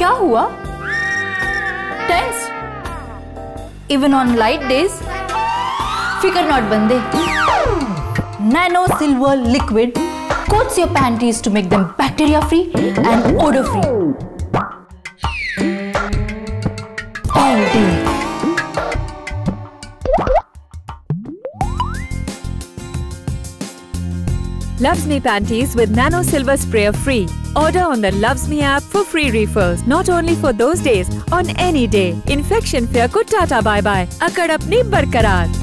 क्या हुआ? Even on light days फिकर नॉट बंदे। Nano silver liquid coats your panties to make them bacteria free and odour free All. Loves Me panties with Nano Silver Spray free. Order on the Loves Me app for free refills. Not only for those days, on any day. Infection fear ko tata bye bye. Akad apni barkarar.